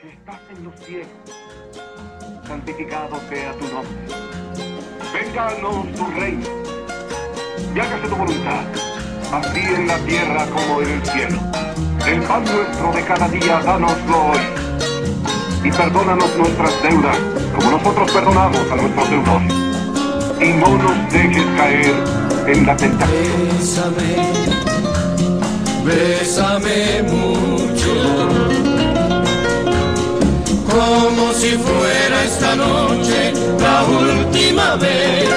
que estás en los cielos, santificado sea tu nombre. Venga a nosotros tu reino, y hágase tu voluntad, así en la tierra como en el cielo. El pan nuestro de cada día, dánoslo hoy. Y perdónanos nuestras deudas, como nosotros perdonamos a nuestros deudores. Y no nos dejes caer en la tentación. Bésame, bésame si fuera esta noche la última vez.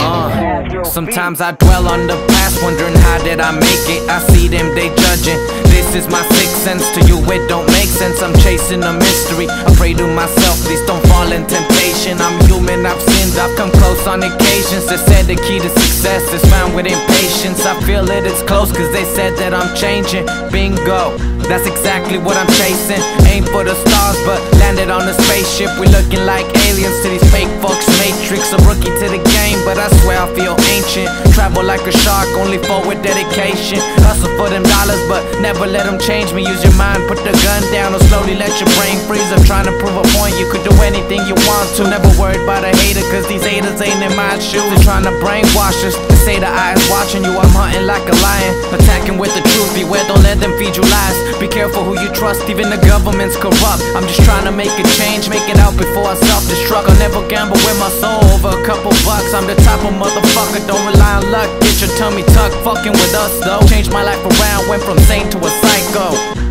Uh, sometimes I dwell on the past, wondering how did I make it. I see them, they judging. This is my sixth sense to you, it don't make sense. I'm chasing a mystery. I pray to myself, please don't fall in temptation. I'm human, I've sinned, I've come close on occasions. They said the key to success is found with impatience. I feel it, it's close, cause they said that I'm changing. Bingo, that's exactly what I'm chasing. Aim for the stars, but landed on a spaceship. We looking like aliens to these fake fucks. Matrix, a rookie to the game, but I swear I feel ancient. Travel like a shark, only for with dedication. Hustle for them dollars, but never let them change me. Use your mind, put the gun down, or slowly let your brain freeze. I'm trying to prove a point. You could do anything you want to. Never worried about a hater, cause these haters ain't in my shoes. They're trying to brainwash us. They say the eye is watching you. I'm hunting like a lion, attacking with the truth. Beware, don't let them feed you lies. Trust, even the government's corrupt. I'm just trying to make a change, make it out before I self destruct. I'll never gamble with my soul over a couple bucks. I'm the type of motherfucker, don't rely on luck. Get your tummy tucked, fucking with us though. Changed my life around, went from sane to a psycho.